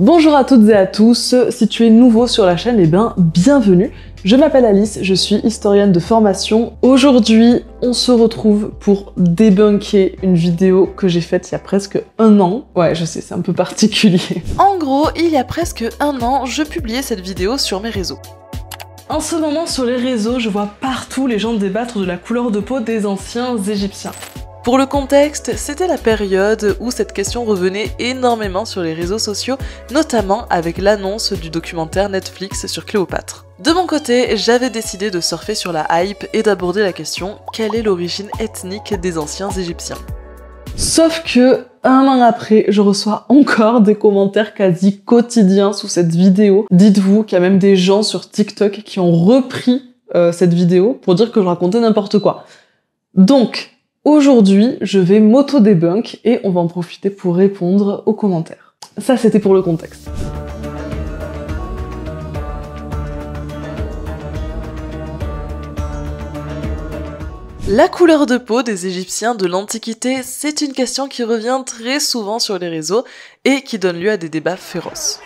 Bonjour à toutes et à tous, si tu es nouveau sur la chaîne, eh bien bienvenue. Je m'appelle Alice, je suis historienne de formation. Aujourd'hui, on se retrouve pour débunker une vidéo que j'ai faite il y a presque un an. Ouais, je sais, c'est un peu particulier. En gros, il y a presque un an, je publiais cette vidéo sur mes réseaux. En ce moment, sur les réseaux, je vois partout les gens débattre de la couleur de peau des anciens égyptiens. Pour le contexte, c'était la période où cette question revenait énormément sur les réseaux sociaux, notamment avec l'annonce du documentaire Netflix sur Cléopâtre. De mon côté, j'avais décidé de surfer sur la hype et d'aborder la question quelle est l'origine ethnique des anciens égyptiens? Sauf que un an après, je reçois encore des commentaires quasi quotidiens sous cette vidéo. Dites-vous qu'il y a même des gens sur TikTok qui ont repris euh, cette vidéo pour dire que je racontais n'importe quoi. Donc, Aujourd'hui, je vais m'auto-debunk et on va en profiter pour répondre aux commentaires. Ça, c'était pour le contexte. La couleur de peau des Égyptiens de l'Antiquité, c'est une question qui revient très souvent sur les réseaux et qui donne lieu à des débats féroces.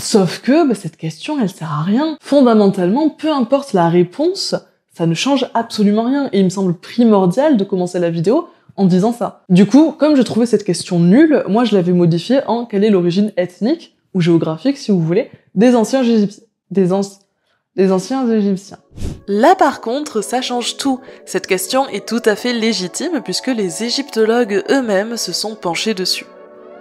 Sauf que bah, cette question, elle sert à rien. Fondamentalement, peu importe la réponse, ça ne change absolument rien. Et il me semble primordial de commencer la vidéo en disant ça. Du coup, comme je trouvais cette question nulle, moi je l'avais modifiée en quelle est l'origine ethnique ou géographique, si vous voulez, des anciens égyptiens. Des, des anciens égyptiens? Là par contre, ça change tout. Cette question est tout à fait légitime puisque les égyptologues eux-mêmes se sont penchés dessus.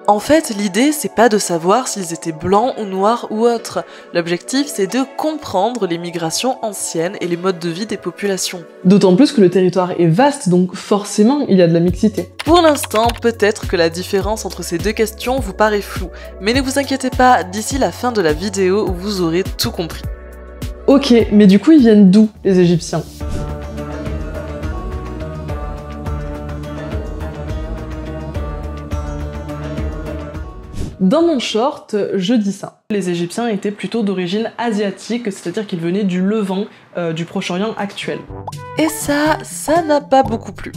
En fait, l'idée, c'est pas de savoir s'ils étaient blancs ou noirs ou autres. L'objectif, c'est de comprendre les migrations anciennes et les modes de vie des populations. D'autant plus que le territoire est vaste, donc forcément, il y a de la mixité. Pour l'instant, peut-être que la différence entre ces deux questions vous paraît floue, mais ne vous inquiétez pas, d'ici la fin de la vidéo, vous aurez tout compris. Ok, mais du coup, ils viennent d'où, les Égyptiens? Dans mon short, je dis ça. Les Égyptiens étaient plutôt d'origine asiatique, c'est-à-dire qu'ils venaient du Levant, euh, du Proche-Orient actuel. Et ça, ça n'a pas beaucoup plu.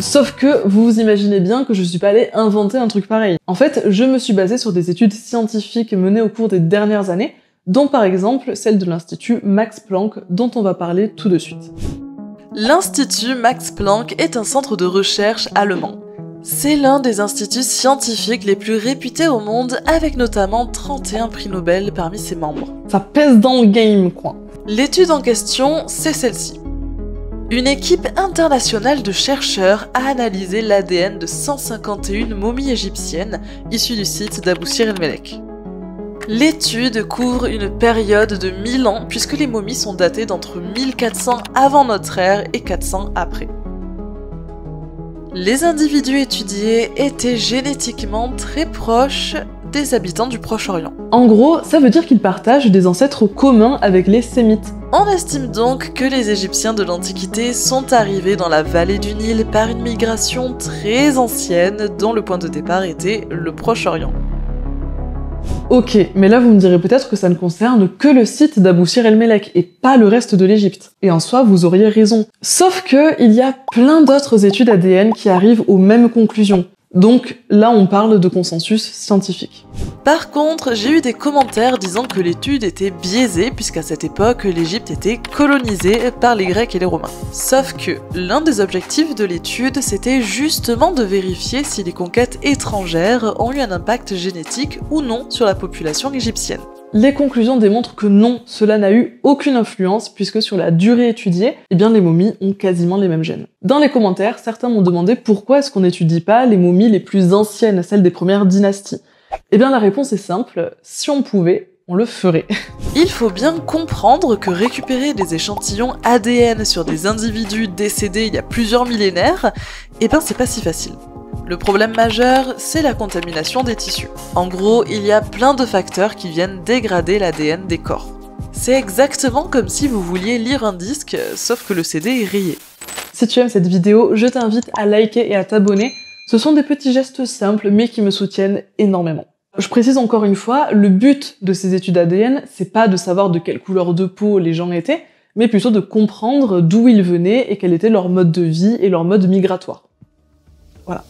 Sauf que vous vous imaginez bien que je suis pas allée inventer un truc pareil. En fait, je me suis basée sur des études scientifiques menées au cours des dernières années, dont par exemple celle de l'Institut Max Planck dont on va parler tout de suite. L'Institut Max Planck est un centre de recherche allemand. C'est l'un des instituts scientifiques les plus réputés au monde, avec notamment 31 prix Nobel parmi ses membres. Ça pèse dans le game, quoi. L'étude en question, c'est celle-ci. Une équipe internationale de chercheurs a analysé l'ADN de 151 momies égyptiennes issues du site d'Abou Sir el-Melek. L'étude couvre une période de 1000 ans puisque les momies sont datées d'entre 1400 avant notre ère et 400 après. Les individus étudiés étaient génétiquement très proches des habitants du Proche-Orient. En gros, ça veut dire qu'ils partagent des ancêtres communs avec les Sémites. On estime donc que les Égyptiens de l'Antiquité sont arrivés dans la vallée du Nil par une migration très ancienne dont le point de départ était le Proche-Orient. Ok, mais là vous me direz peut-être que ça ne concerne que le site d'Abou Sir el-Melek et pas le reste de l'Égypte. Et en soi, vous auriez raison. Sauf que il y a plein d'autres études ADN qui arrivent aux mêmes conclusions. Donc là, on parle de consensus scientifique. Par contre, j'ai eu des commentaires disant que l'étude était biaisée puisqu'à cette époque, l'Égypte était colonisée par les Grecs et les Romains. Sauf que l'un des objectifs de l'étude, c'était justement de vérifier si les conquêtes étrangères ont eu un impact génétique ou non sur la population égyptienne. Les conclusions démontrent que non, cela n'a eu aucune influence puisque sur la durée étudiée, eh les momies ont quasiment les mêmes gènes. Dans les commentaires, certains m'ont demandé pourquoi est-ce qu'on n'étudie pas les momies les plus anciennes, celles des premières dynasties. Eh bien la réponse est simple, si on pouvait, on le ferait. Il faut bien comprendre que récupérer des échantillons ADN sur des individus décédés il y a plusieurs millénaires, eh ben c'est pas si facile. Le problème majeur, c'est la contamination des tissus. En gros, il y a plein de facteurs qui viennent dégrader l'ADN des corps. C'est exactement comme si vous vouliez lire un disque, sauf que le CD est rayé. Si tu aimes cette vidéo, je t'invite à liker et à t'abonner. Ce sont des petits gestes simples, mais qui me soutiennent énormément. Je précise encore une fois, le but de ces études ADN, c'est pas de savoir de quelle couleur de peau les gens étaient, mais plutôt de comprendre d'où ils venaient et quel était leur mode de vie et leur mode migratoire. Voilà.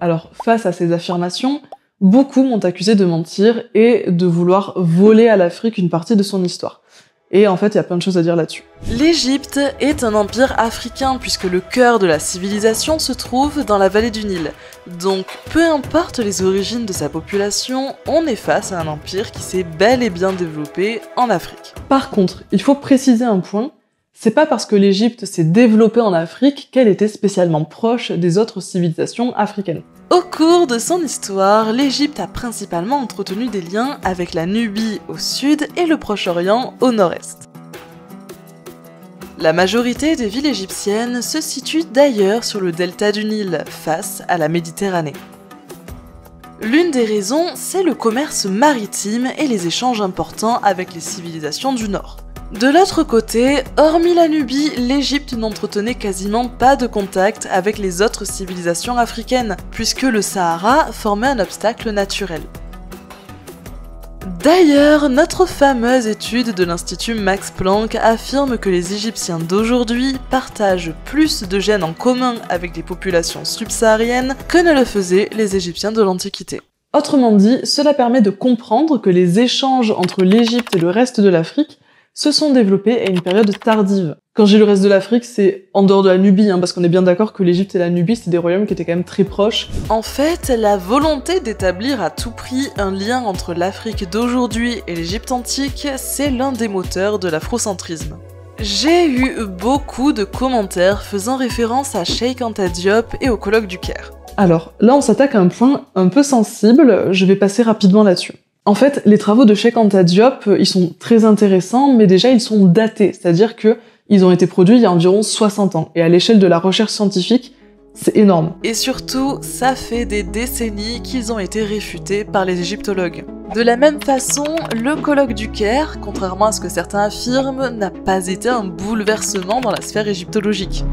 Alors, face à ces affirmations, beaucoup m'ont accusé de mentir et de vouloir voler à l'Afrique une partie de son histoire. Et en fait, il y a plein de choses à dire là-dessus. L'Égypte est un empire africain puisque le cœur de la civilisation se trouve dans la vallée du Nil. Donc, peu importe les origines de sa population, on est face à un empire qui s'est bel et bien développé en Afrique. Par contre, il faut préciser un point, c'est pas parce que l'Égypte s'est développée en Afrique qu'elle était spécialement proche des autres civilisations africaines. Au cours de son histoire, l'Égypte a principalement entretenu des liens avec la Nubie au sud et le Proche-Orient au nord-est. La majorité des villes égyptiennes se situent d'ailleurs sur le delta du Nil, face à la Méditerranée. L'une des raisons, c'est le commerce maritime et les échanges importants avec les civilisations du Nord. De l'autre côté, hormis la Nubie, l'Égypte n'entretenait quasiment pas de contact avec les autres civilisations africaines, puisque le Sahara formait un obstacle naturel. D'ailleurs, notre fameuse étude de l'Institut Max Planck affirme que les Égyptiens d'aujourd'hui partagent plus de gènes en commun avec les populations subsahariennes que ne le faisaient les Égyptiens de l'Antiquité. Autrement dit, cela permet de comprendre que les échanges entre l'Égypte et le reste de l'Afrique se sont développés à une période tardive. Quand j'ai le reste de l'Afrique, c'est en dehors de la Nubie, hein, parce qu'on est bien d'accord que l'Égypte et la Nubie, c'est des royaumes qui étaient quand même très proches. En fait, la volonté d'établir à tout prix un lien entre l'Afrique d'aujourd'hui et l'Égypte antique, c'est l'un des moteurs de l'afrocentrisme. J'ai eu beaucoup de commentaires faisant référence à Sheikh Anta Diop et au colloque du Caire. Alors, là on s'attaque à un point un peu sensible, je vais passer rapidement là-dessus. En fait, les travaux de Sheikh Anta Diop, euh, ils sont très intéressants, mais déjà ils sont datés, c'est-à-dire que ils ont été produits il y a environ 60 ans. Et à l'échelle de la recherche scientifique, c'est énorme. Et surtout, ça fait des décennies qu'ils ont été réfutés par les égyptologues. De la même façon, le colloque du Caire, contrairement à ce que certains affirment, n'a pas été un bouleversement dans la sphère égyptologique.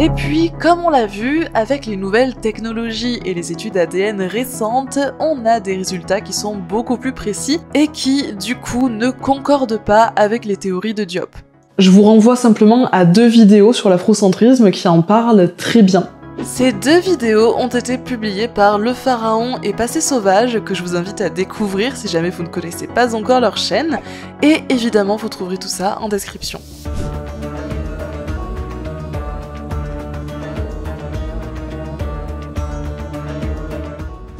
Et puis, comme on l'a vu, avec les nouvelles technologies et les études ADN récentes, on a des résultats qui sont beaucoup plus précis et qui, du coup, ne concordent pas avec les théories de Diop. Je vous renvoie simplement à deux vidéos sur l'afrocentrisme qui en parlent très bien. Ces deux vidéos ont été publiées par Le Pharaon et Passé Sauvage, que je vous invite à découvrir si jamais vous ne connaissez pas encore leur chaîne, et évidemment vous trouverez tout ça en description.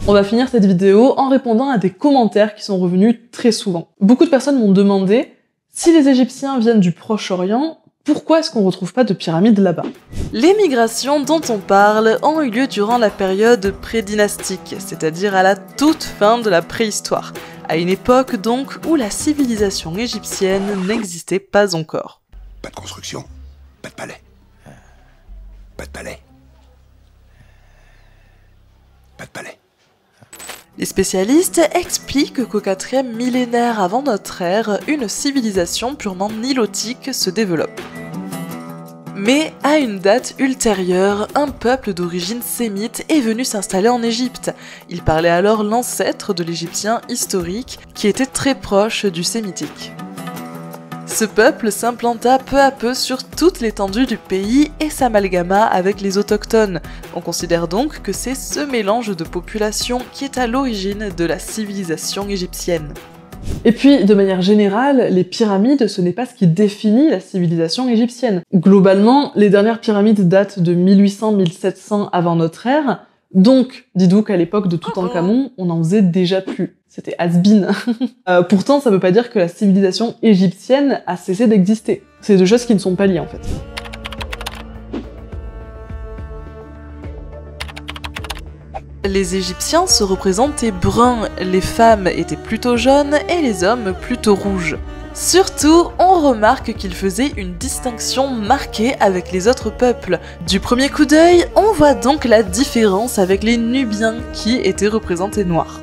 On va finir cette vidéo en répondant à des commentaires qui sont revenus très souvent. Beaucoup de personnes m'ont demandé si les Égyptiens viennent du Proche-Orient, pourquoi est-ce qu'on ne retrouve pas de pyramides là-bas? Les migrations dont on parle ont eu lieu durant la période prédynastique, c'est-à-dire à la toute fin de la préhistoire, à une époque donc où la civilisation égyptienne n'existait pas encore. Pas de construction, pas de palais. Pas de palais. Pas de palais. Les spécialistes expliquent qu'au 4 millénaire avant notre ère, une civilisation purement nilotique se développe. Mais à une date ultérieure, un peuple d'origine sémite est venu s'installer en Égypte. Il parlait alors l'ancêtre de l'égyptien historique, qui était très proche du sémitique. Ce peuple s'implanta peu à peu sur toute l'étendue du pays et s'amalgama avec les autochtones. On considère donc que c'est ce mélange de populations qui est à l'origine de la civilisation égyptienne. Et puis, de manière générale, les pyramides, ce n'est pas ce qui définit la civilisation égyptienne. Globalement, les dernières pyramides datent de 1800-1700 avant notre ère, donc, dites-vous qu'à l'époque de Toutankhamon, on n'en faisait déjà plus. C'était has-been. Euh, pourtant, ça veut pas dire que la civilisation égyptienne a cessé d'exister. C'est deux choses qui ne sont pas liées en fait. Les Égyptiens se représentaient bruns, les femmes étaient plutôt jaunes et les hommes plutôt rouges. Surtout, on remarque qu'ils faisaient une distinction marquée avec les autres peuples. Du premier coup d'œil, on voit donc la différence avec les Nubiens qui étaient représentés noirs.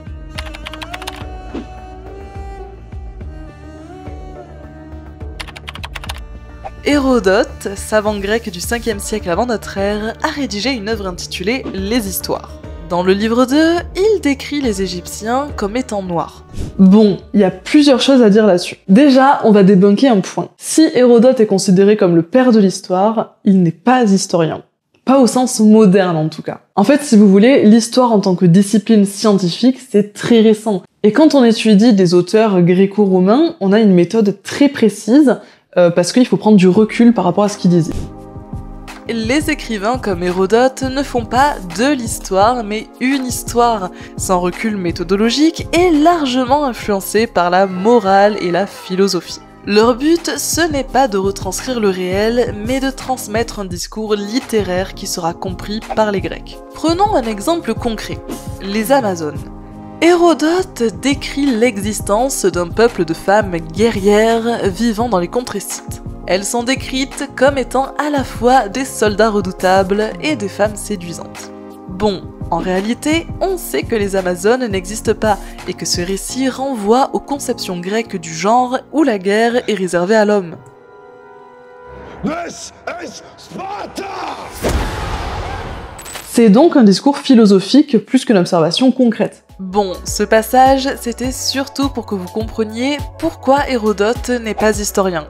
Hérodote, savant grec du 5e siècle avant notre ère, a rédigé une œuvre intitulée Les Histoires. Dans le livre 2, il décrit les Égyptiens comme étant noirs. Bon, il y a plusieurs choses à dire là-dessus. Déjà, on va débunker un point. Si Hérodote est considéré comme le père de l'histoire, il n'est pas historien. Pas au sens moderne en tout cas. En fait, si vous voulez, l'histoire en tant que discipline scientifique, c'est très récent. Et quand on étudie des auteurs gréco-romains, on a une méthode très précise euh, parce qu'il faut prendre du recul par rapport à ce qu'ils disaient les écrivains comme Hérodote ne font pas de l'histoire, mais une histoire, sans recul méthodologique et largement influencée par la morale et la philosophie. Leur but, ce n'est pas de retranscrire le réel, mais de transmettre un discours littéraire qui sera compris par les Grecs. Prenons un exemple concret, les Amazones. Hérodote décrit l'existence d'un peuple de femmes guerrières vivant dans les contrées-sites. Elles sont décrites comme étant à la fois des soldats redoutables et des femmes séduisantes. Bon, en réalité, on sait que les Amazones n'existent pas et que ce récit renvoie aux conceptions grecques du genre où la guerre est réservée à l'homme. C'est donc un discours philosophique plus qu'une observation concrète. Bon, ce passage, c'était surtout pour que vous compreniez pourquoi Hérodote n'est pas historien.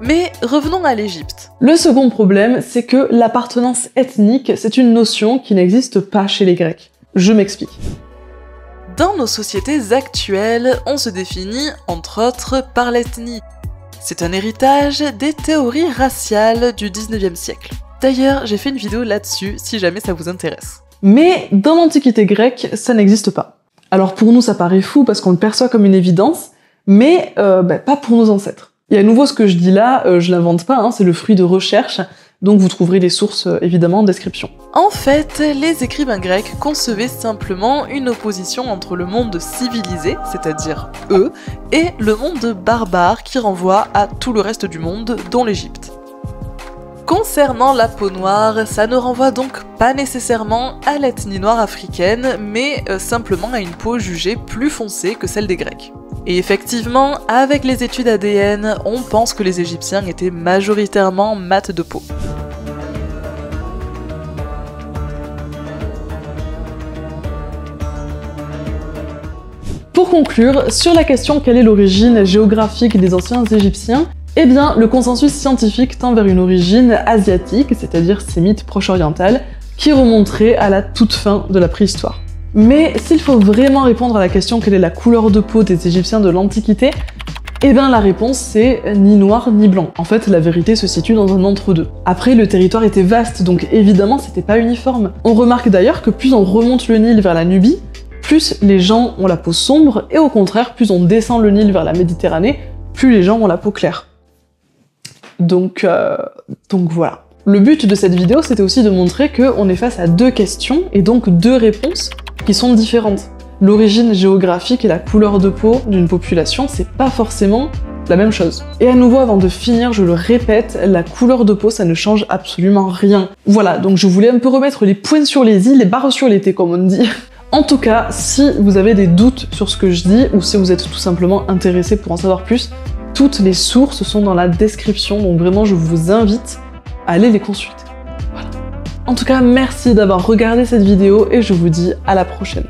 Mais revenons à l'Égypte. Le second problème, c'est que l'appartenance ethnique, c'est une notion qui n'existe pas chez les Grecs. Je m'explique. Dans nos sociétés actuelles, on se définit, entre autres, par l'ethnie. C'est un héritage des théories raciales du 19e siècle. D'ailleurs, j'ai fait une vidéo là-dessus si jamais ça vous intéresse. Mais dans l'Antiquité grecque, ça n'existe pas. Alors pour nous, ça paraît fou parce qu'on le perçoit comme une évidence, mais euh, bah, pas pour nos ancêtres. Et à nouveau, ce que je dis là, euh, je l'invente pas, hein, c'est le fruit de recherche, donc vous trouverez les sources euh, évidemment en description. En fait, les écrivains grecs concevaient simplement une opposition entre le monde civilisé, c'est-à-dire eux, et le monde barbare qui renvoie à tout le reste du monde, dont l'Égypte. Concernant la peau noire, ça ne renvoie donc pas nécessairement à l'ethnie noire africaine, mais euh, simplement à une peau jugée plus foncée que celle des Grecs. Et effectivement, avec les études ADN, on pense que les Égyptiens étaient majoritairement mat de peau. Pour conclure, sur la question quelle est l'origine géographique des anciens Égyptiens, eh bien, le consensus scientifique tend vers une origine asiatique, c'est-à-dire sémite proche-orientale, qui remonterait à la toute fin de la préhistoire. Mais s'il faut vraiment répondre à la question quelle est la couleur de peau des Égyptiens de l'Antiquité, eh bien la réponse c'est ni noir ni blanc. En fait, la vérité se situe dans un entre-deux. Après, le territoire était vaste, donc évidemment c'était pas uniforme. On remarque d'ailleurs que plus on remonte le Nil vers la Nubie, plus les gens ont la peau sombre, et au contraire, plus on descend le Nil vers la Méditerranée, plus les gens ont la peau claire. Donc, euh, donc voilà. Le but de cette vidéo, c'était aussi de montrer qu'on est face à deux questions, et donc deux réponses, qui sont différentes. L'origine géographique et la couleur de peau d'une population, c'est pas forcément la même chose. Et à nouveau, avant de finir, je le répète, la couleur de peau, ça ne change absolument rien. Voilà, donc je voulais un peu remettre les points sur les i, les barres sur les t, comme on dit. En tout cas, si vous avez des doutes sur ce que je dis, ou si vous êtes tout simplement intéressé pour en savoir plus, toutes les sources sont dans la description, donc vraiment je vous invite à aller les consulter. En tout cas, merci d'avoir regardé cette vidéo et je vous dis à la prochaine.